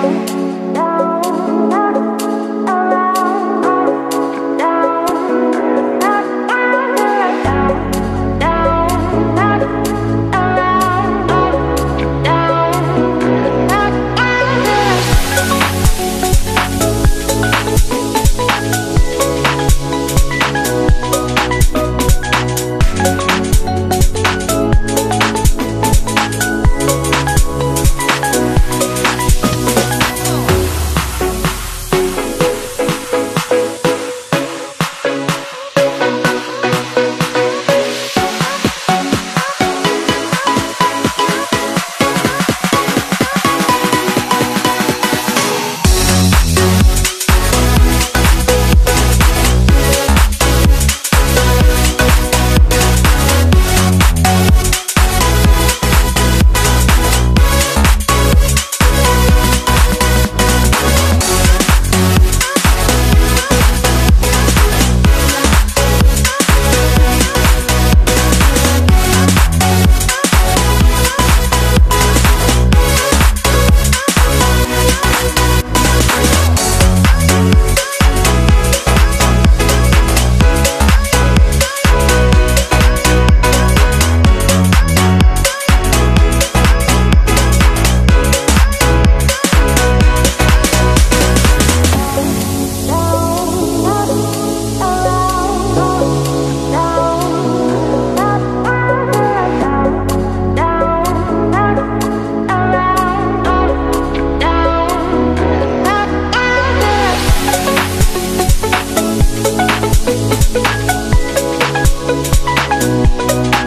Música Música